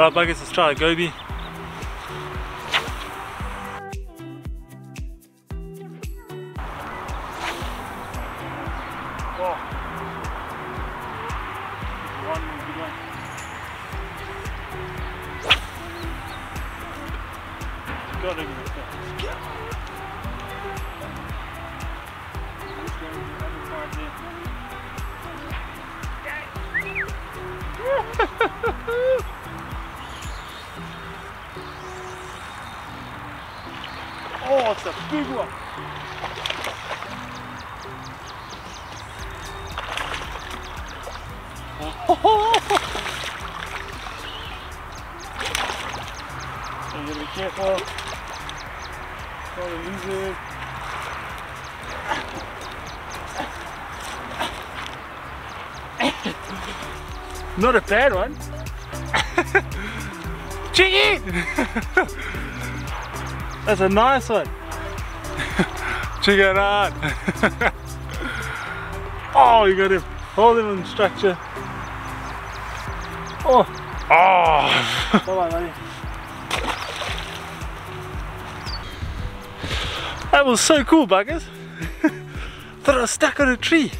Right, buggers, let's try a goby. Oh. One good Oh, it's a big one. so you gotta be careful. Don't lose it. Not a bad one. Check it! That's a nice one. Check it out. oh, you got him. Hold him in structure. Oh. Oh. Come on, buddy. That was so cool, buggers. Thought I was stuck on a tree.